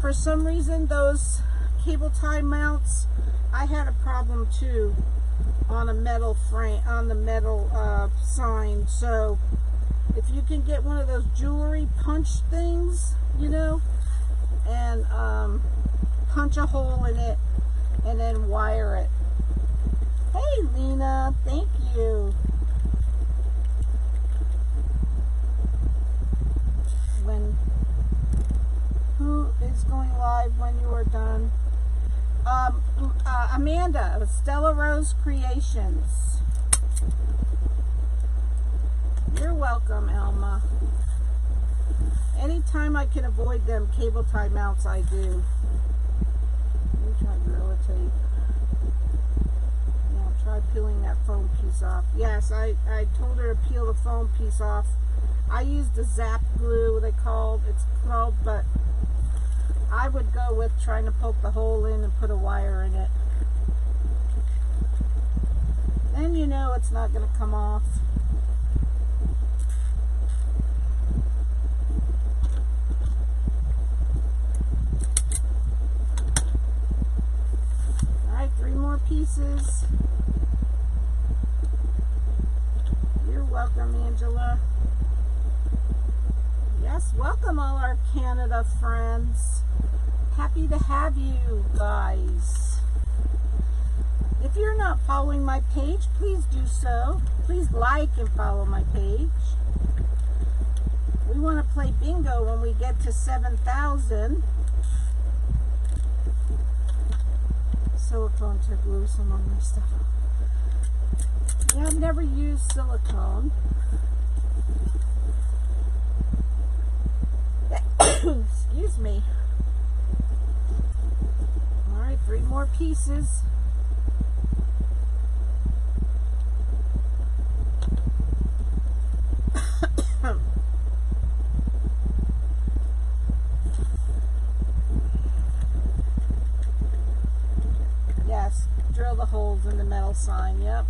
For some reason those cable tie mounts, I had a problem too on a metal frame, on the metal uh, sign. So if you can get one of those jewelry punch things, you know, and um, punch a hole in it and then wire it Hey, Lena. Thank you. When who is going live when you are done? Um, uh, Amanda of Stella Rose Creations. You're welcome, Elma. Anytime I can avoid them cable tie mounts, I do. Let me try Gorilla Tape try peeling that foam piece off. Yes, I, I told her to peel the foam piece off. I used the Zap glue, they called, it's called, but I would go with trying to poke the hole in and put a wire in it. Then you know it's not going to come off. Pieces. You're welcome, Angela. Yes, welcome all our Canada friends. Happy to have you guys. If you're not following my page, please do so. Please like and follow my page. We want to play bingo when we get to 7,000. Silicone to glue some of my stuff. Yeah, I've never used silicone. [coughs] Excuse me. All right, three more pieces. yes, drill the holes in the metal sign, yep.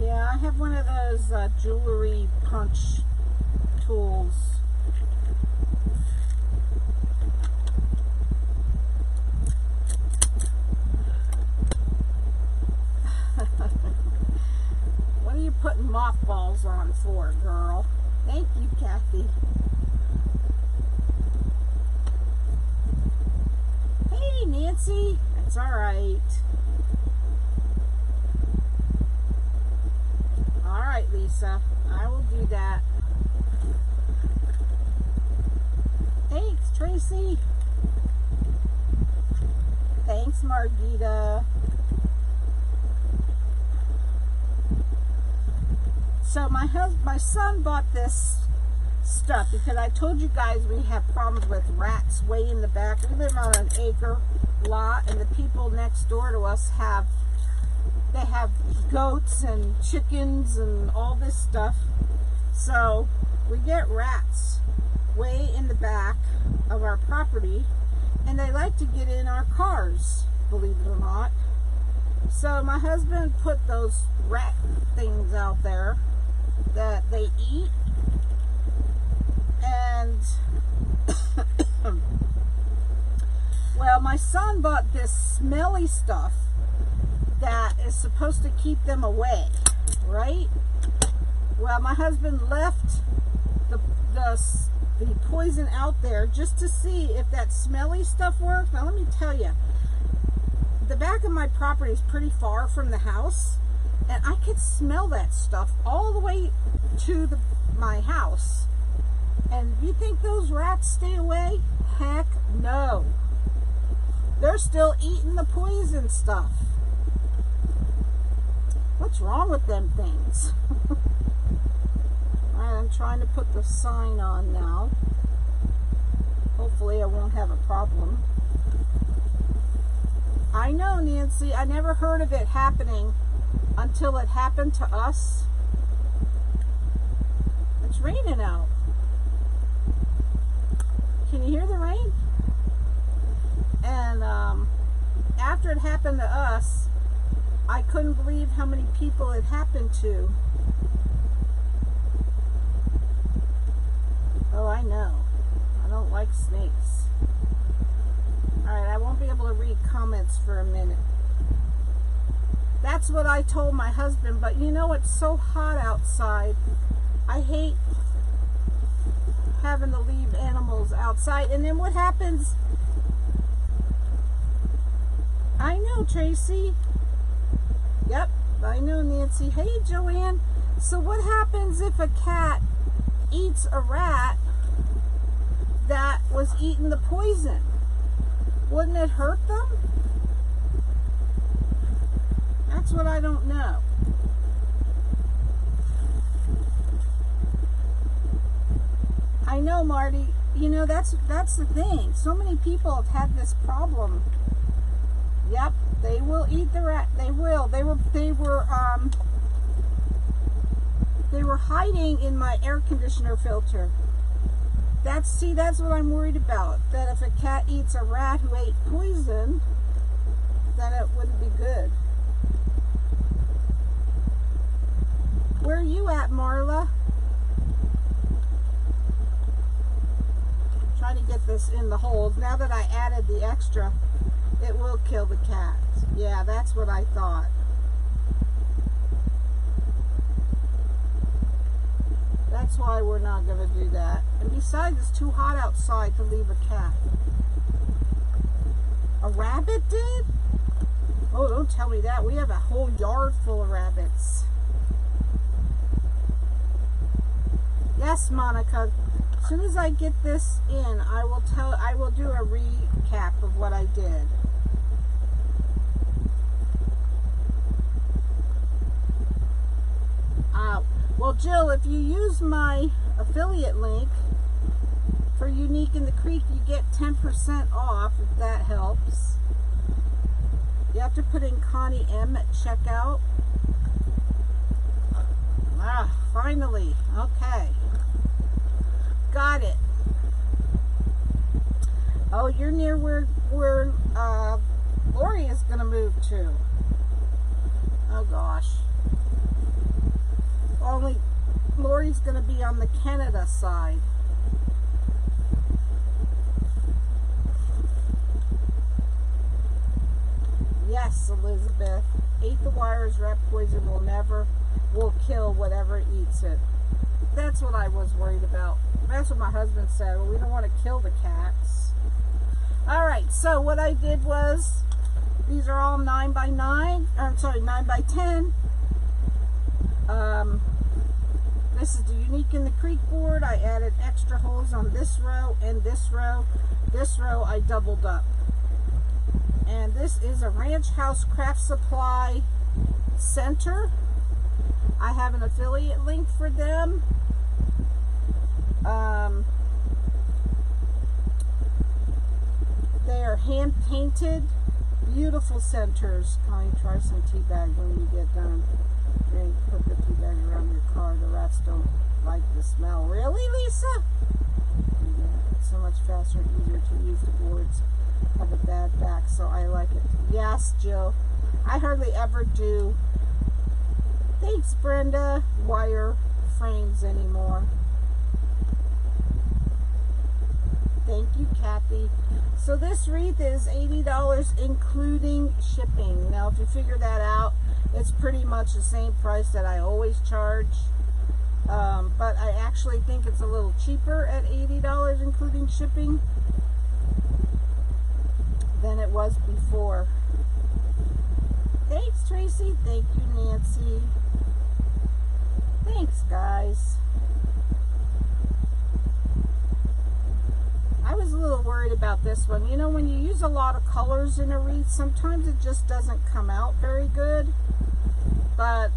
Yeah, I have one of those uh, jewelry punch tools. [laughs] what are you putting mothballs on for, girl? Thank you, Kathy. Hey, Nancy. It's all right. All right, Lisa. I will do that. Thanks, Tracy. Thanks, Margita. So my husband, my son bought this stuff because I told you guys we have problems with rats way in the back. We live on an acre lot, and the people next door to us have they have goats and chickens and all this stuff. So we get rats way in the back of our property and they like to get in our cars, believe it or not. So my husband put those rat things out there that they eat and [coughs] well my son bought this smelly stuff that is supposed to keep them away, right? Well, my husband left the, the, the poison out there just to see if that smelly stuff worked. Now, let me tell you, the back of my property is pretty far from the house, and I could smell that stuff all the way to the, my house. And you think those rats stay away? Heck no. They're still eating the poison stuff. What's wrong with them things? [laughs] I'm trying to put the sign on now. Hopefully I won't have a problem. I know, Nancy. I never heard of it happening until it happened to us. It's raining out. Can you hear the rain? And um, after it happened to us, I couldn't believe how many people it happened to. Oh, I know. I don't like snakes. Alright, I won't be able to read comments for a minute. That's what I told my husband, but you know it's so hot outside. I hate having to leave animals outside. And then what happens? I know, Tracy. Yep, I know, Nancy. Hey, Joanne. So what happens if a cat eats a rat that was eating the poison? Wouldn't it hurt them? That's what I don't know. I know, Marty. You know, that's that's the thing. So many people have had this problem. Yep, they will eat the rat. They will. They were. They were. Um. They were hiding in my air conditioner filter. That's see. That's what I'm worried about. That if a cat eats a rat who ate poison, then it wouldn't be good. Where are you at, Marla? trying to get this in the holes. Now that I added the extra It will kill the cat. Yeah, that's what I thought. That's why we're not going to do that. And besides, it's too hot outside to leave a cat. A rabbit did? Oh, don't tell me that. We have a whole yard full of rabbits. Yes, Monica. As soon as I get this in, I will tell I will do a recap of what I did. Uh, well, Jill, if you use my affiliate link for Unique in the Creek, you get 10% off if that helps. You have to put in Connie M at checkout. Ah, finally. Okay. Got it. Oh, you're near where where uh, Lori is going to move to. Oh gosh. Only Lori's going to be on the Canada side. Yes, Elizabeth. Ate the wires, rat poison will never, will kill whatever eats it. That's what I was worried about. That's what my husband said. Well, we don't want to kill the cats. All right, so what I did was, these are all 9 by 9 I'm sorry, 9 by 10 Um, this is the Unique in the Creek board. I added extra holes on this row and this row. This row I doubled up. And this is a Ranch House Craft Supply Center. I have an affiliate link for them. Um, they are hand painted, beautiful centers. Connie, try some tea bag when you get done. Put the tea bag around your car. The rats don't like the smell. Really, Lisa? It's so much faster and easier to use the boards. Have a bad back, so I like it. Yes, Jill. I hardly ever do. Thanks, Brenda. Wire frames anymore. Thank you, Kathy. So this wreath is $80 including shipping. Now, if you figure that out, it's pretty much the same price that I always charge. Um, but I actually think it's a little cheaper at $80 including shipping than it was before. Thanks, Tracy. Thank you, Nancy. Thanks, guys. I was a little worried about this one. You know, when you use a lot of colors in a wreath, sometimes it just doesn't come out very good. But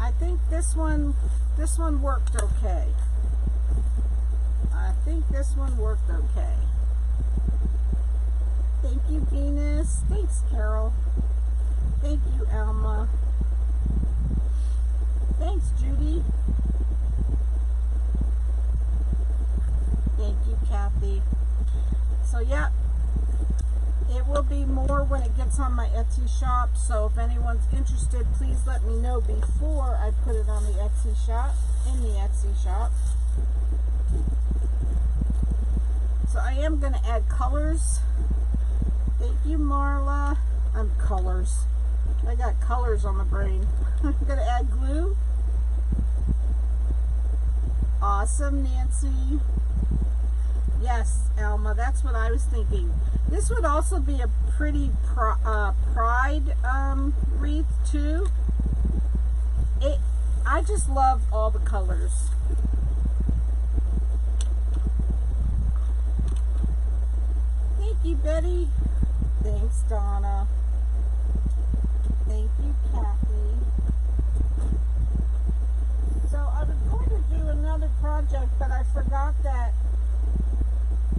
I think this one, this one worked okay. I think this one worked okay. Thank you, Venus. Thanks, Carol. Thank you, Alma. Thanks, Judy. Thank you, Kathy. So, yeah, it will be more when it gets on my Etsy shop. So, if anyone's interested, please let me know before I put it on the Etsy shop, in the Etsy shop. So, I am going to add colors Thank you, Marla. I'm colors. I got colors on the brain. [laughs] I'm going to add glue. Awesome, Nancy. Yes, Alma, that's what I was thinking. This would also be a pretty pr uh, pride um, wreath, too. It, I just love all the colors. Thank you, Betty. Thanks, Donna. Thank you, Kathy. So I was going to do another project, but I forgot that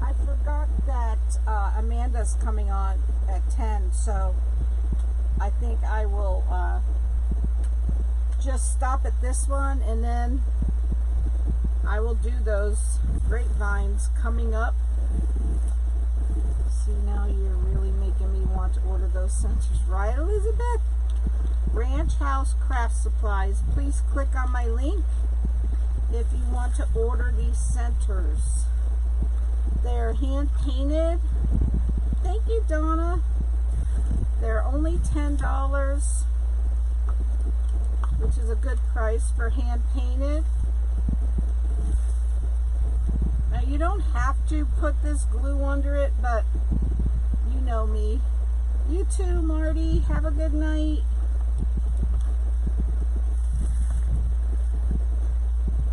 I forgot that uh, Amanda's coming on at 10, so I think I will uh, just stop at this one and then I will do those grapevines coming up See, now you're really making me want to order those centers, right, Elizabeth? Ranch House Craft Supplies. Please click on my link if you want to order these centers. They're hand painted. Thank you, Donna. They're only $10, which is a good price for hand painted. Now you don't have to put this glue under it, but you know me. You too, Marty. Have a good night.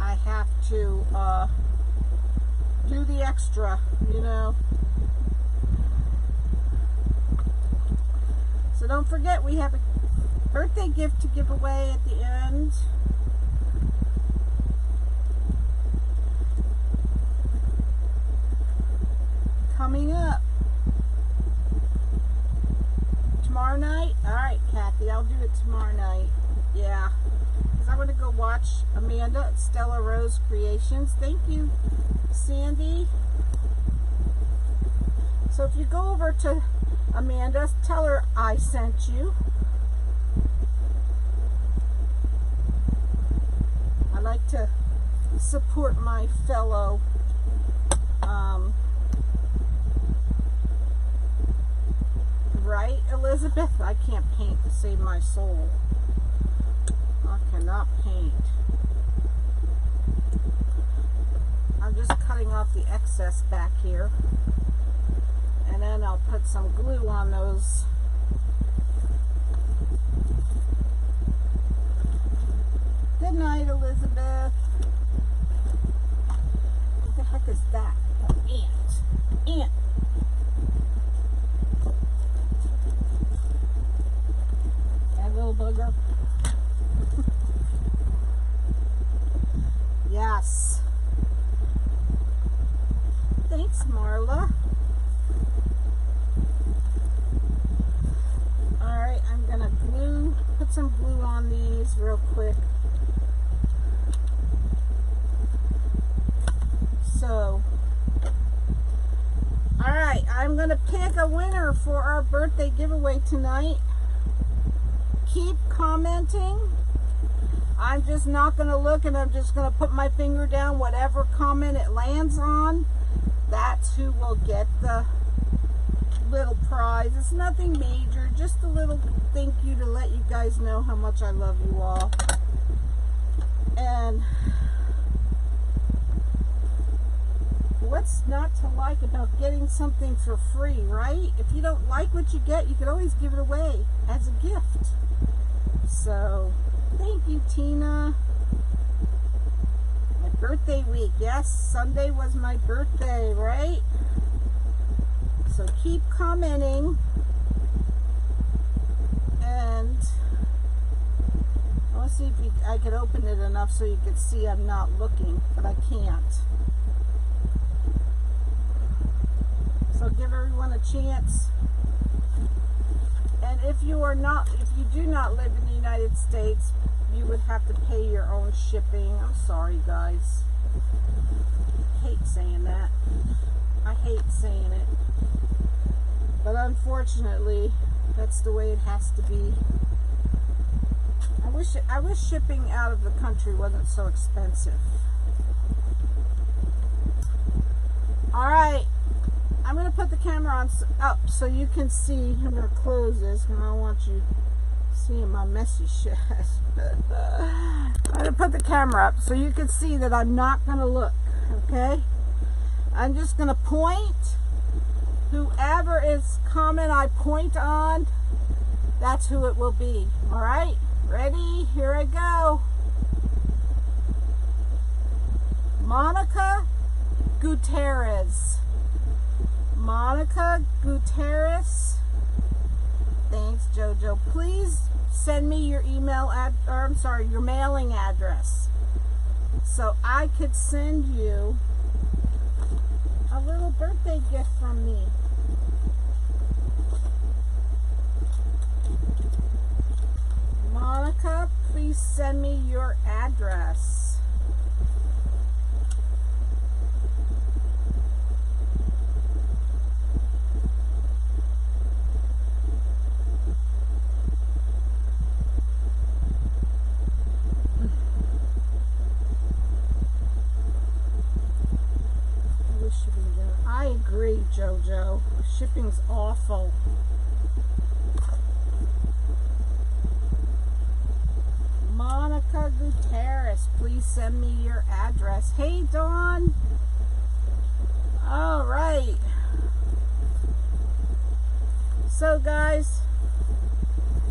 I have to uh, do the extra, you know. So don't forget we have a birthday gift to give away at the end. Coming up. Tomorrow night? Alright, Kathy, I'll do it tomorrow night. Yeah. Because I'm going to go watch Amanda at Stella Rose Creations. Thank you, Sandy. So if you go over to Amanda, tell her I sent you. I like to support my fellow um, right, Elizabeth? I can't paint to save my soul. I cannot paint. I'm just cutting off the excess back here. Then I'll put some glue on those Good night, Elizabeth. What the heck is that? Ant. Ant. That little bugger. [laughs] yes. Thanks, Marla. Alright, I'm going to glue, put some glue on these real quick. So, alright, I'm going to pick a winner for our birthday giveaway tonight. Keep commenting. I'm just not going to look and I'm just going to put my finger down. Whatever comment it lands on, that's who will get the little prize. It's nothing major, just a little thank you to let you guys know how much I love you all. And what's not to like about getting something for free, right? If you don't like what you get, you can always give it away as a gift. So, thank you, Tina. My birthday week. Yes, Sunday was my birthday, right? So keep commenting. And I to see if you, I could open it enough so you could see I'm not looking, but I can't. So give everyone a chance. And if you are not, if you do not live in the United States, you would have to pay your own shipping. I'm sorry, guys. I hate saying that. I hate saying it. But unfortunately, that's the way it has to be. I wish I wish shipping out of the country wasn't so expensive. All right. I'm going to put the camera on up so you can see. I'm to close this and I don't want you seeing my messy [laughs] shit. Uh, I'm going to put the camera up so you can see that I'm not going to look, okay? I'm just going to point. Whoever is comment I point on, that's who it will be. All right? Ready? Here I go. Monica Gutierrez. Monica Gutierrez. Thanks, Jojo. Please send me your email ad or I'm sorry, your mailing address. So I could send you a little birthday gift from me. Monica, please send me your address. I agree, Jojo. shipping's awful. Monica Gutierrez, please send me your address. Hey, Dawn. All right. So, guys,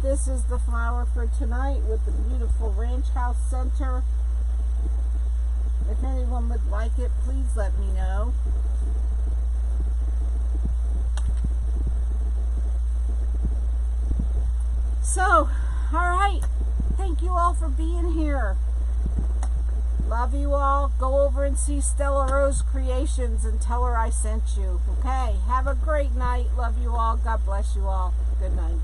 this is the flower for tonight with the beautiful ranch house center. If anyone would like it, please let me know. So, all right. Thank you all for being here. Love you all. Go over and see Stella Rose Creations and tell her I sent you. Okay. Have a great night. Love you all. God bless you all. Good night.